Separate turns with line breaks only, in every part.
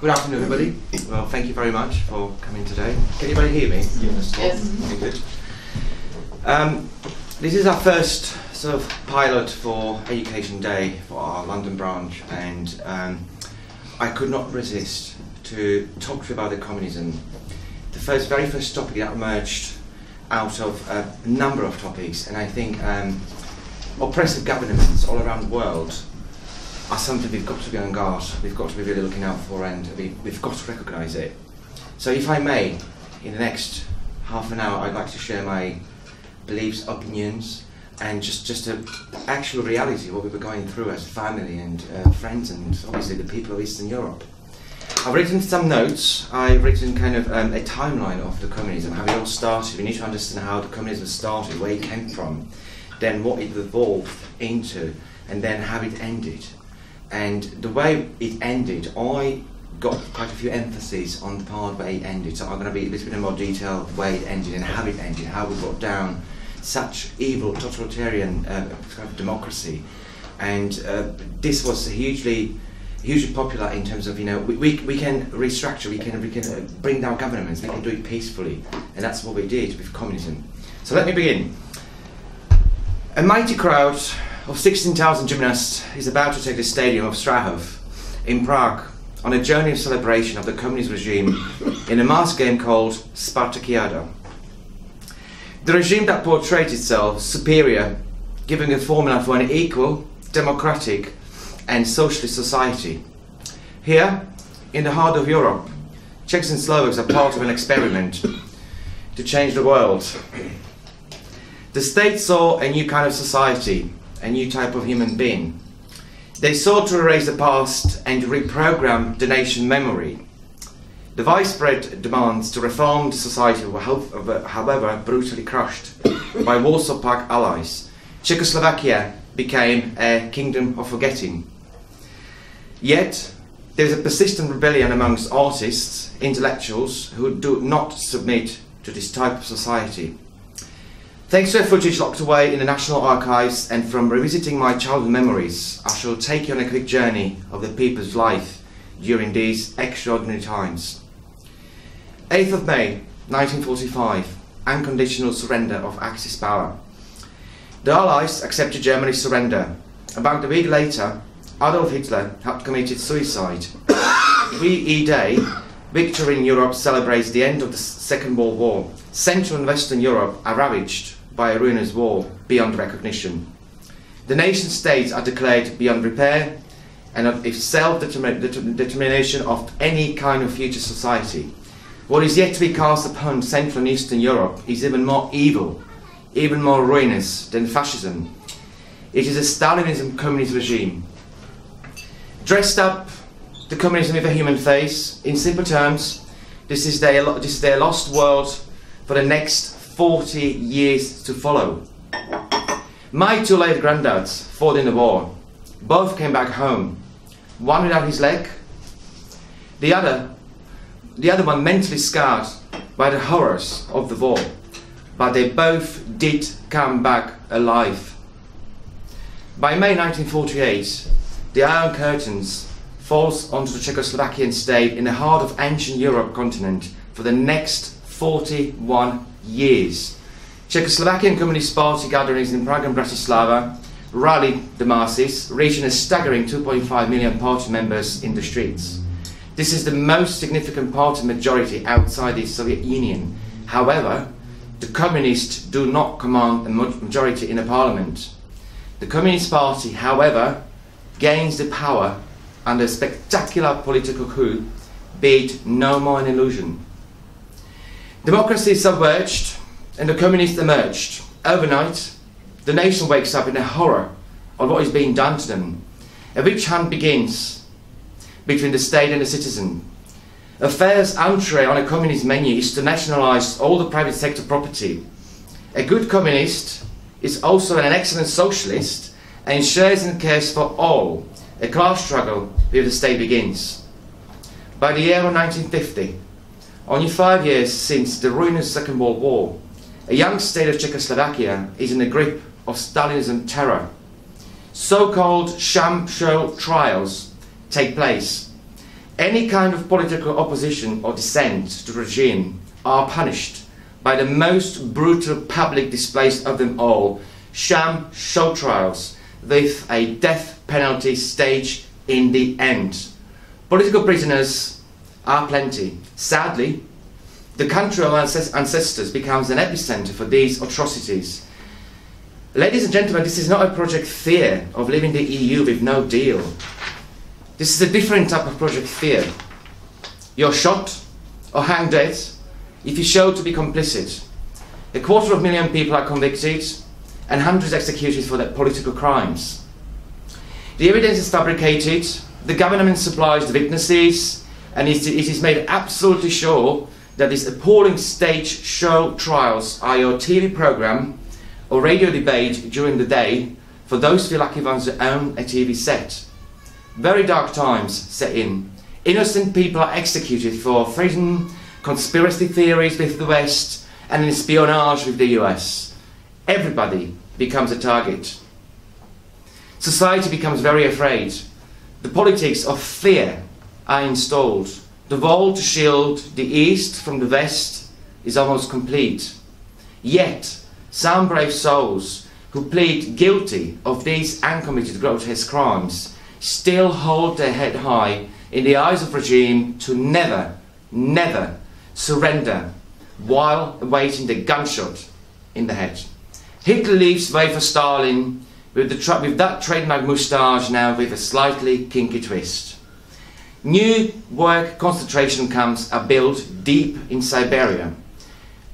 Good afternoon, everybody. Well, thank you very much for coming today. Can anybody hear me?
Yes.
Okay, good. Um, this is our first sort of pilot for Education Day for our London branch, and um, I could not resist to talk to you about the communism. The first, very first topic that emerged out of a number of topics, and I think um, oppressive governments all around the world are something we've got to be on guard, we've got to be really looking out for, and we, we've got to recognise it. So, if I may, in the next half an hour, I'd like to share my beliefs, opinions, and just just a actual reality what we were going through as family and uh, friends, and obviously the people of Eastern Europe. I've written some notes. I've written kind of um, a timeline of the communism, how it all started. We need to understand how the communism started, where it came from, then what it evolved into, and then how it ended. And the way it ended, I got quite a few emphases on the part where it ended. So I'm going to be a little bit more detailed the way it ended and how it ended, how we brought down such evil totalitarian uh, democracy. And uh, this was hugely, hugely popular in terms of you know we, we, we can restructure, we can we can uh, bring down governments, we can do it peacefully, and that's what we did with communism. So let me begin. A mighty crowd of 16,000 gymnasts is about to take the stadium of Strahov in Prague on a journey of celebration of the communist regime in a mass game called Spartakiada. The regime that portrayed itself superior, giving a formula for an equal, democratic, and socialist society. Here, in the heart of Europe, Czechs and Slovaks are part of an experiment to change the world. The state saw a new kind of society, a new type of human being. They sought to erase the past and reprogram the nation memory. The widespread demands to reform the society were, however, brutally crushed by Warsaw Pact allies. Czechoslovakia became a kingdom of forgetting. Yet, there is a persistent rebellion amongst artists, intellectuals, who do not submit to this type of society. Thanks to footage locked away in the National Archives and from revisiting my childhood memories, I shall take you on a quick journey of the people's life during these extraordinary times. 8th of May 1945, unconditional surrender of Axis power. The Allies accepted Germany's surrender. About a week later, Adolf Hitler had committed suicide. VE Day, victory in Europe celebrates the end of the Second World War. Central and Western Europe are ravaged by a ruinous war beyond recognition. The nation states are declared beyond repair and of self-determination of any kind of future society. What is yet to be cast upon Central and Eastern Europe is even more evil, even more ruinous than fascism. It is a Stalinism communist regime. Dressed up the communism with a human face, in simple terms, this is their, this is their lost world for the next 40 years to follow. My two late granddads fought in the war. Both came back home. One without his leg, the other, the other one mentally scarred by the horrors of the war. But they both did come back alive. By May 1948, the Iron Curtains falls onto the Czechoslovakian state in the heart of ancient Europe continent for the next 41 years. Czechoslovakian Communist Party gatherings in Prague and Bratislava rallied the masses, reaching a staggering 2.5 million party members in the streets. This is the most significant party majority outside the Soviet Union. However, the communists do not command a majority in the parliament. The Communist Party, however, gains the power under a spectacular political coup, be it no more an illusion. Democracy submerged and the communists emerged. Overnight, the nation wakes up in a horror of what is being done to them. A witch hunt begins between the state and the citizen. A first entree on a communist menu is to nationalize all the private sector property. A good communist is also an excellent socialist and shares and cares for all. A class struggle with the state begins. By the year of 1950, only five years since the ruinous Second World War, a young state of Czechoslovakia is in the grip of Stalinism terror. So-called sham show trials take place. Any kind of political opposition or dissent to the regime are punished by the most brutal public displays of them all, sham show trials with a death penalty stage in the end. Political prisoners are plenty. Sadly, the country of our ancestors becomes an epicenter for these atrocities. Ladies and gentlemen, this is not a project fear of leaving the EU with no deal. This is a different type of project fear. You're shot or hanged dead if you show to be complicit. A quarter of a million people are convicted and hundreds executed for their political crimes. The evidence is fabricated, the government supplies the witnesses, and it is made absolutely sure that these appalling stage show trials are your TV program or radio debate during the day for those lucky ones who own a TV set. Very dark times set in. Innocent people are executed for freedom, conspiracy theories with the West, and espionage with the US. Everybody becomes a target. Society becomes very afraid. The politics of fear are installed. The wall to shield the East from the West is almost complete. Yet, some brave souls who plead guilty of these uncommitted grotesque crimes still hold their head high in the eyes of regime to never, never surrender while awaiting the gunshot in the head. Hitler leaves way for Stalin with, the with that trademark moustache now with a slightly kinky twist. New work concentration camps are built deep in Siberia.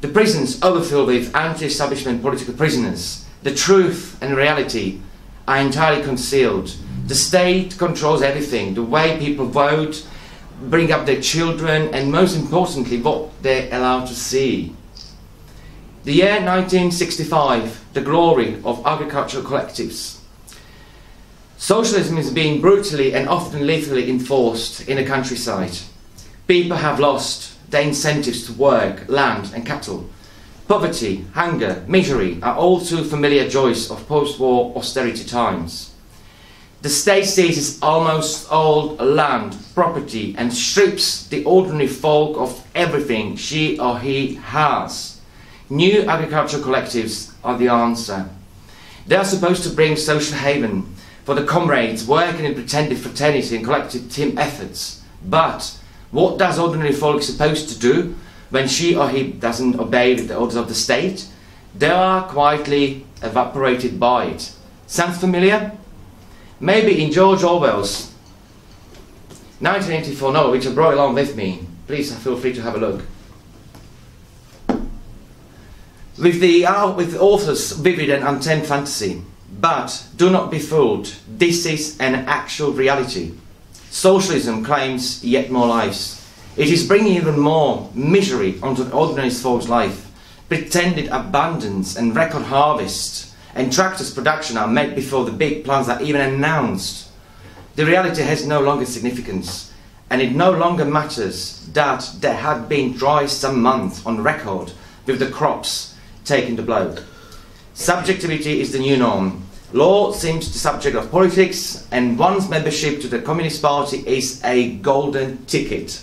The prisons overfilled with anti-establishment political prisoners. The truth and reality are entirely concealed. The state controls everything, the way people vote, bring up their children, and most importantly, what they're allowed to see. The year 1965, the glory of agricultural collectives. Socialism is being brutally and often lethally enforced in the countryside. People have lost their incentives to work, land, and cattle. Poverty, hunger, misery are all too familiar joys of post war austerity times. The state seizes almost all land, property, and strips the ordinary folk of everything she or he has. New agricultural collectives are the answer. They are supposed to bring social haven for the comrades working in pretended fraternity and collective team efforts. But what does ordinary folk supposed to do when she or he doesn't obey the orders of the state? They are quietly evaporated by it. Sounds familiar? Maybe in George Orwell's 1984 novel, which I brought along with me. Please feel free to have a look. With the, uh, with the author's vivid and untamed fantasy. But do not be fooled, this is an actual reality. Socialism claims yet more lives. It is bringing even more misery onto the ordinary folks' life. Pretended abundance and record harvest and tractors production are made before the big plans are even announced. The reality has no longer significance, and it no longer matters that there had been dry some months on record with the crops taking the blow. Subjectivity is the new norm. Law seems the subject of politics, and one's membership to the Communist Party is a golden ticket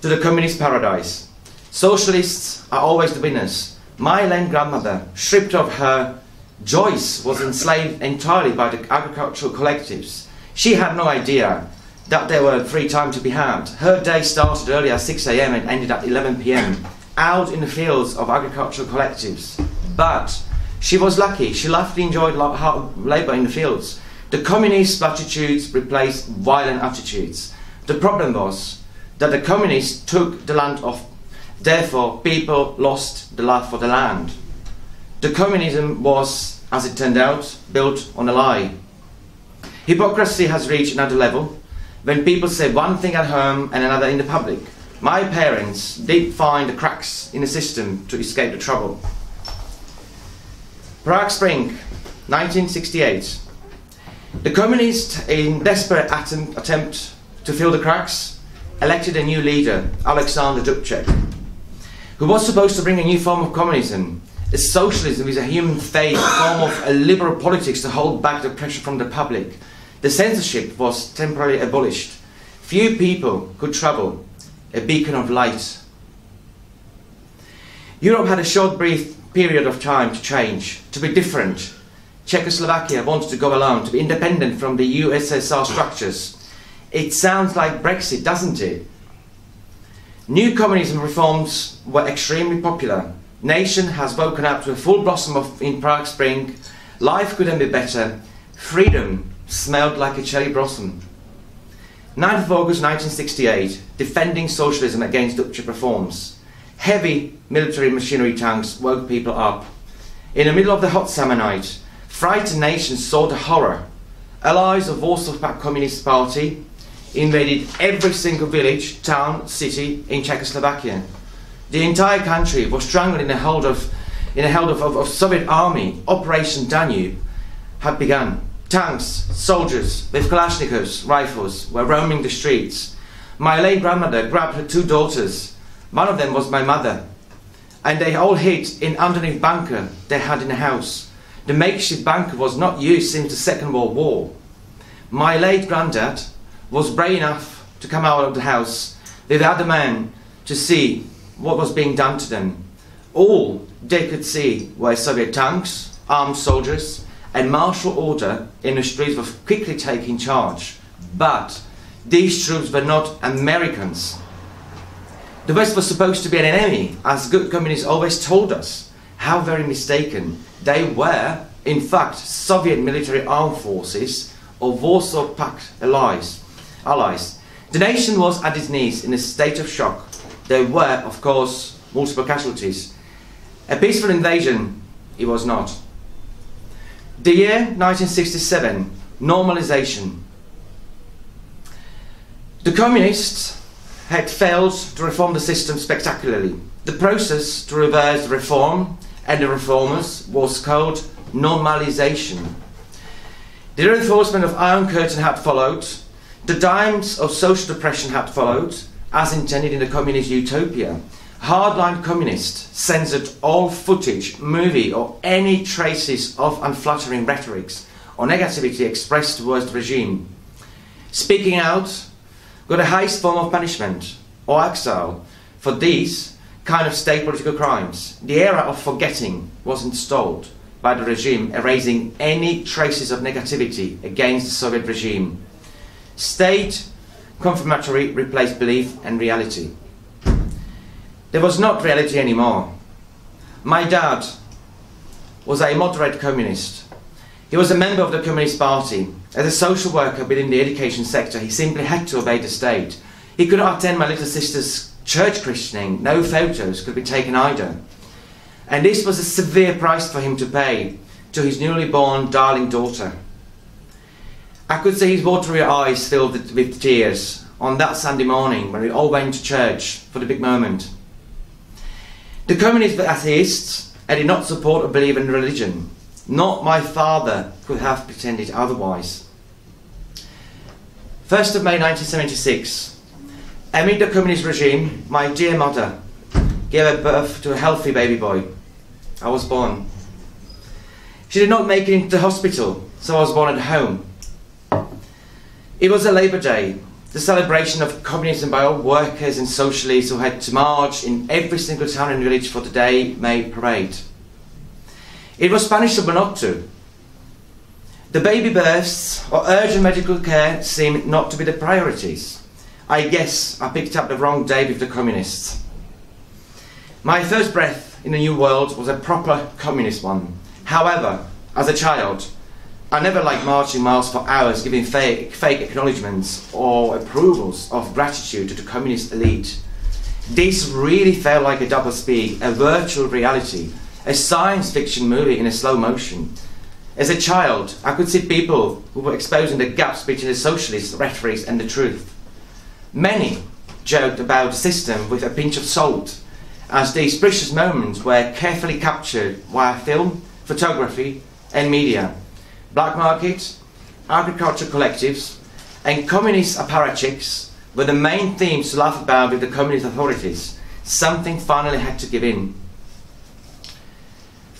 to the communist paradise. Socialists are always the winners. My late grandmother, stripped of her Joyce, was enslaved entirely by the agricultural collectives. She had no idea that there were free time to be had. Her day started early at 6 a.m. and ended at 11 p.m. out in the fields of agricultural collectives. But she was lucky. She lovely enjoyed labour in the fields. The communist attitudes replaced violent attitudes. The problem was that the communists took the land off Therefore, people lost the love for the land. The communism was, as it turned out, built on a lie. Hypocrisy has reached another level when people say one thing at home and another in the public. My parents did find the cracks in the system to escape the trouble. Prague Spring, 1968. The communists, in desperate attempt to fill the cracks, elected a new leader, Alexander Dubček who was supposed to bring a new form of communism. A socialism is a human faith, a form of a liberal politics to hold back the pressure from the public. The censorship was temporarily abolished. few people could travel, a beacon of light. Europe had a short brief period of time to change, to be different. Czechoslovakia wanted to go alone, to be independent from the USSR structures. It sounds like Brexit, doesn't it? New communism reforms were extremely popular. Nation has woken up to a full blossom of, in Prague Spring. Life couldn't be better. Freedom smelled like a cherry blossom. 9th of August 1968, defending socialism against Dubček reforms. Heavy military machinery tanks woke people up. In the middle of the hot summer night, frightened nations saw the horror. Allies of Warsaw Pact Communist Party invaded every single village, town, city in Czechoslovakia. The entire country was strangled in the hold of, in the hold of, of, of Soviet army. Operation Danube had begun. Tanks, soldiers with Kalashnikovs, rifles were roaming the streets. My late grandmother grabbed her two daughters. One of them was my mother. And they all hid in underneath bunker they had in the house. The makeshift bunker was not used since the Second World War. My late granddad was brave enough to come out of the house with the other man to see what was being done to them. All they could see were Soviet tanks, armed soldiers, and martial order in the streets were quickly taking charge. But these troops were not Americans. The West was supposed to be an enemy, as good communists always told us. How very mistaken. They were, in fact, Soviet military armed forces or Warsaw Pact allies. allies. The nation was at its knees in a state of shock. There were, of course, multiple casualties. A peaceful invasion, it was not. The year 1967, normalization. The communists had failed to reform the system spectacularly. The process to reverse the reform and the reformers was called normalization. The reinforcement of Iron Curtain had followed, the times of social depression had followed, as intended in the communist utopia. Hardline communists censored all footage, movie, or any traces of unflattering rhetorics or negativity expressed towards the regime. Speaking out got a highest form of punishment or exile for these kind of state political crimes. The era of forgetting was installed by the regime, erasing any traces of negativity against the Soviet regime. State confirmatory replaced belief and reality. There was not reality anymore. My dad was a moderate communist. He was a member of the Communist Party. As a social worker within the education sector, he simply had to obey the state. He could not attend my little sister's church christening. No photos could be taken either. And this was a severe price for him to pay to his newly born darling daughter. I could see his watery eyes filled with tears on that Sunday morning when we all went to church for the big moment. The communists were atheists and did not support or believe in religion. Not my father could have pretended otherwise. 1st of May 1976. Amid the communist regime, my dear mother gave birth to a healthy baby boy. I was born. She did not make it into the hospital, so I was born at home. It was a Labour Day, the celebration of communism by all workers and socialists who had to march in every single town and village for the Day May parade. It was punishable not to. The baby births or urgent medical care seemed not to be the priorities. I guess I picked up the wrong day with the communists. My first breath in the new world was a proper communist one. However, as a child, I never liked marching miles for hours giving fake, fake acknowledgements or approvals of gratitude to the communist elite. This really felt like a double speak, a virtual reality, a science fiction movie in a slow motion. As a child, I could see people who were exposing the gaps between the socialist rhetoric and the truth. Many joked about the system with a pinch of salt, as these precious moments were carefully captured via film, photography, and media black market, agricultural collectives, and communist apparatchiks were the main themes to laugh about with the communist authorities. Something finally had to give in.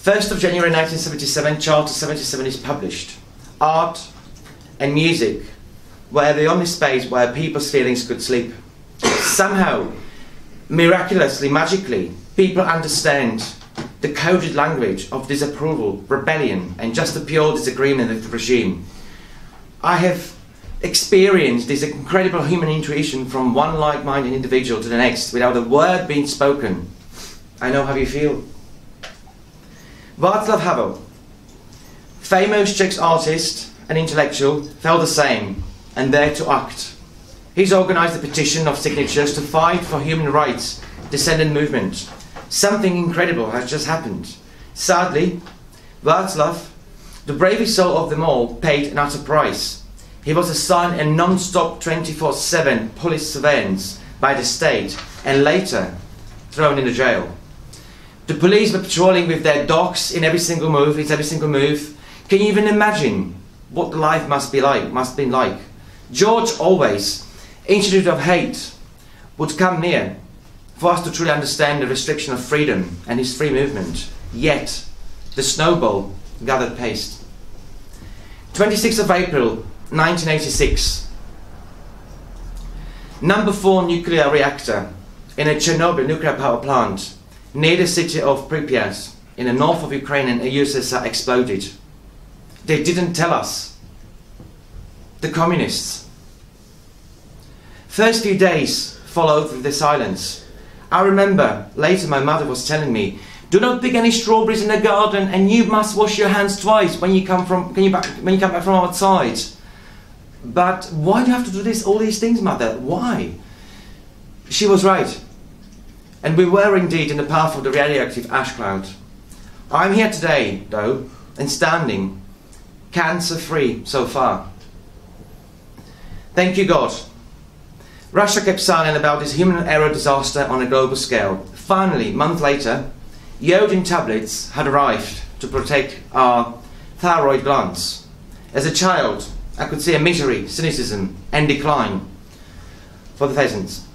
1st of January 1977, Charter 77 is published. Art and music were the only space where people's feelings could sleep. Somehow, miraculously, magically, people understand the coded language of disapproval, rebellion, and just the pure disagreement with the regime. I have experienced this incredible human intuition from one like minded individual to the next without a word being spoken. I know how you feel. Václav Havel, famous Czech artist and intellectual, felt the same and there to act. He's organized a petition of signatures to fight for human rights, descendant movement. Something incredible has just happened. Sadly, Václav, the bravest soul of them all, paid an utter price. He was assigned a non-stop 24-7 police surveillance by the state and later thrown into jail. The police were patrolling with their dogs in every single move, in every single move. Can you even imagine what life must be like, must have been like? George Orwell's, Institute of Hate, would come near for us to truly understand the restriction of freedom and his free movement. Yet, the snowball gathered pace. 26th of April 1986. Number 4 nuclear reactor in a Chernobyl nuclear power plant near the city of Pripyat in the north of Ukraine and USSR exploded. They didn't tell us. The communists. First few days followed the silence. I remember later my mother was telling me, "Do not pick any strawberries in the garden, and you must wash your hands twice when you come from you back, when you come back from outside." But why do you have to do this? All these things, mother. Why? She was right, and we were indeed in the path of the radioactive ash cloud. I'm here today, though, and standing, cancer-free so far. Thank you, God. Russia kept silent about this human error disaster on a global scale. Finally, a month later, iodine tablets had arrived to protect our thyroid glands. As a child, I could see a misery, cynicism, and decline for the peasants.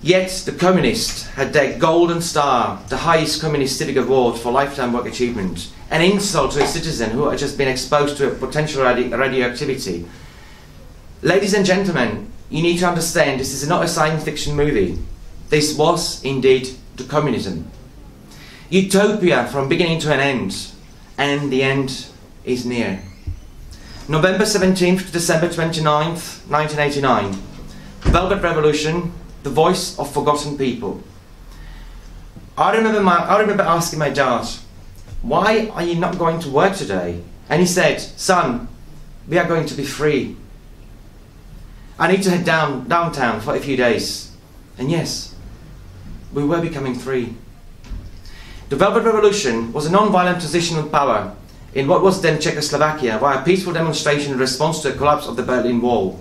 Yet the communists had their golden star, the highest communist civic award for lifetime work achievement, an insult to a citizen who had just been exposed to a potential radi radioactivity. Ladies and gentlemen, you need to understand this is not a science fiction movie. This was indeed the communism. Utopia from beginning to an end, and the end is near. November 17th to December 29th, 1989. Velvet Revolution, the voice of forgotten people. I remember, my, I remember asking my dad, why are you not going to work today? And he said, son, we are going to be free. I need to head down downtown for a few days. And yes, we were becoming free. The Velvet Revolution was a non-violent transition of power in what was then Czechoslovakia via peaceful demonstration in response to the collapse of the Berlin Wall.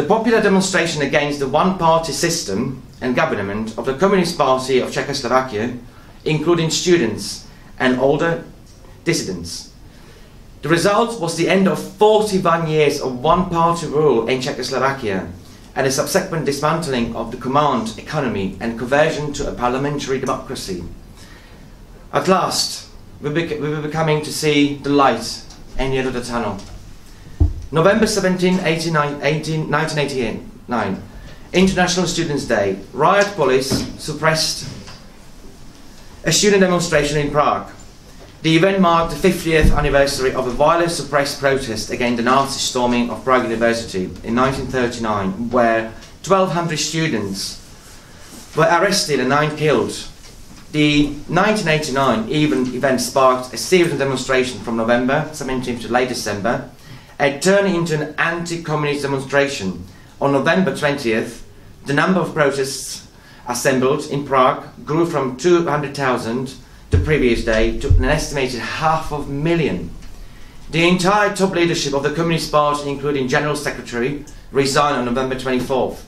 The popular demonstration against the one-party system and government of the Communist Party of Czechoslovakia, including students and older dissidents, the result was the end of 41 years of one-party rule in Czechoslovakia and the subsequent dismantling of the command economy and conversion to a parliamentary democracy. At last, we, we were becoming to see the light in the end of the tunnel. November 17, 1989, International Students' Day. Riot police suppressed a student demonstration in Prague. The event marked the 50th anniversary of a violent suppressed protest against the Nazi storming of Prague University in 1939, where 1,200 students were arrested and nine killed. The 1989 even event sparked a series of demonstrations from November 17th to late December, and turned into an anti-communist demonstration. On November 20th, the number of protests assembled in Prague grew from 200,000 the previous day to an estimated half of a million. The entire top leadership of the Communist Party, including General Secretary, resigned on November 24th.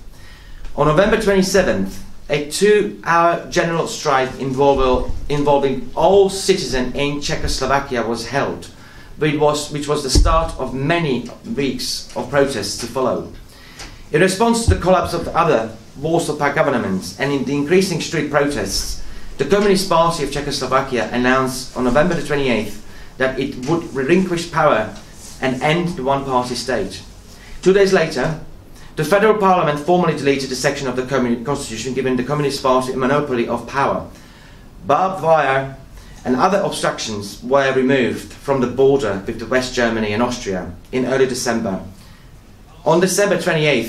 On November 27th, a two-hour general strike involving all citizens in Czechoslovakia was held, which was, which was the start of many weeks of protests to follow. In response to the collapse of other Warsaw Pact governments and in the increasing street protests, the Communist Party of Czechoslovakia announced on November the 28th that it would relinquish power and end the one-party state. Two days later, the federal parliament formally deleted a section of the constitution giving the Communist Party a monopoly of power. Barbed wire and other obstructions were removed from the border with West Germany and Austria in early December. On December 28,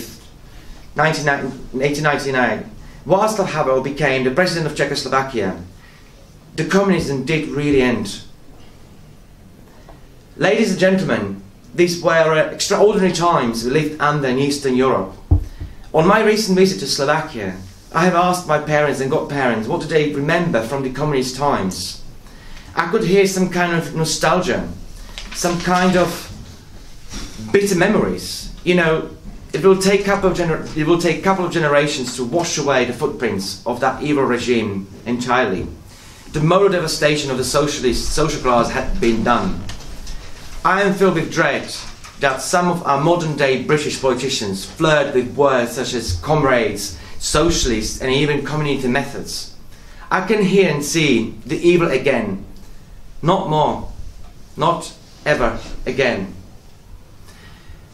1899, Václav Havel became the president of Czechoslovakia. The communism did really end. Ladies and gentlemen, these were extraordinary times we lived under in Eastern Europe. On my recent visit to Slovakia, I have asked my parents and godparents what do they remember from the communist times. I could hear some kind of nostalgia, some kind of bitter memories. You know, it will take couple of gener- it will take a couple of generations to wash away the footprints of that evil regime entirely. The moral devastation of the socialist social class had been done. I am filled with dread that some of our modern day British politicians flirt with words such as comrades, socialists, and even community methods. I can hear and see the evil again. Not more. Not ever again.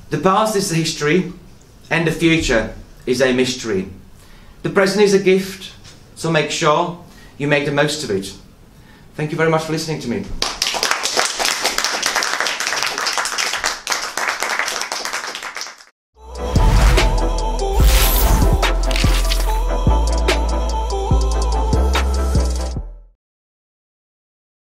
The past is a history, and the future is a mystery. The present is a gift, so make sure you make the most of it. Thank you very much for listening to me.